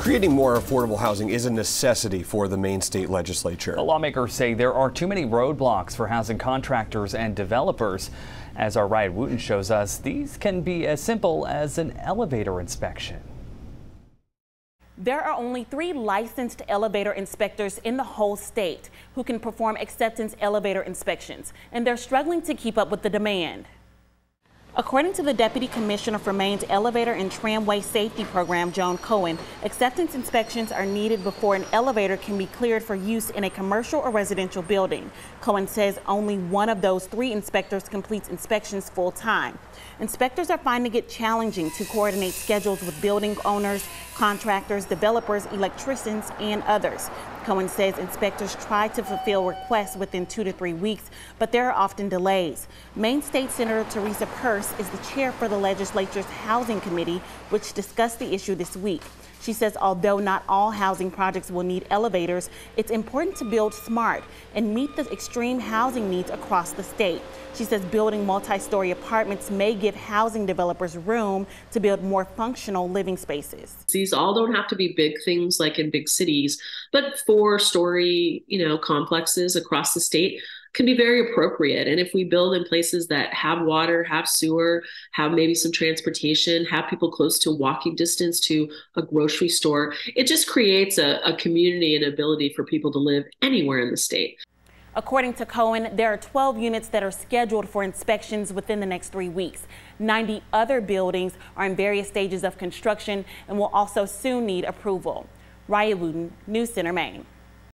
Creating more affordable housing is a necessity for the Maine state legislature. The lawmakers say there are too many roadblocks for housing contractors and developers. As our Riot Wooten shows us, these can be as simple as an elevator inspection. There are only three licensed elevator inspectors in the whole state who can perform acceptance elevator inspections, and they're struggling to keep up with the demand. According to the Deputy Commissioner for Maine's Elevator and Tramway Safety Program, Joan Cohen, acceptance inspections are needed before an elevator can be cleared for use in a commercial or residential building. Cohen says only one of those three inspectors completes inspections full time. Inspectors are finding it challenging to coordinate schedules with building owners, contractors, developers, electricians, and others. Cohen says inspectors try to fulfill requests within two to three weeks, but there are often delays. Maine State Senator Teresa Pierce is the chair for the legislature's Housing Committee, which discussed the issue this week. She says although not all housing projects will need elevators, it's important to build smart and meet the extreme housing needs across the state. She says building multi-story apartments may give housing developers room to build more functional living spaces. These all don't have to be big things like in big cities, but four story, you know, complexes across the state can be very appropriate. And if we build in places that have water, have sewer, have maybe some transportation, have people close to walking distance to a grocery store, it just creates a, a community and ability for people to live anywhere in the state. According to Cohen, there are 12 units that are scheduled for inspections within the next three weeks. 90 other buildings are in various stages of construction and will also soon need approval. Riot Wooten, News Center, Maine.